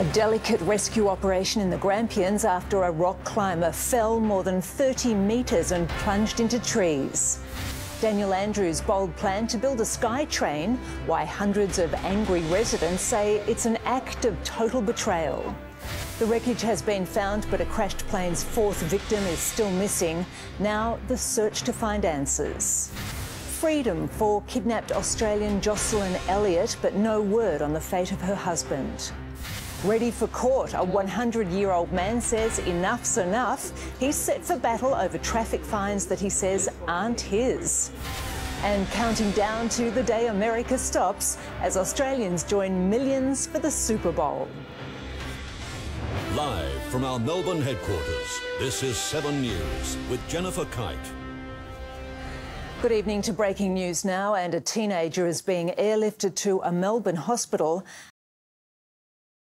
A delicate rescue operation in the Grampians after a rock climber fell more than 30 metres and plunged into trees. Daniel Andrews' bold plan to build a sky train, why hundreds of angry residents say it's an act of total betrayal. The wreckage has been found, but a crashed plane's fourth victim is still missing. Now, the search to find answers. Freedom for kidnapped Australian Jocelyn Elliott, but no word on the fate of her husband. Ready for court, a 100 year old man says enough's enough. He's set for battle over traffic fines that he says aren't his. And counting down to the day America stops as Australians join millions for the Super Bowl. Live from our Melbourne headquarters, this is 7 News with Jennifer Keyte. Good evening to breaking news now. And a teenager is being airlifted to a Melbourne hospital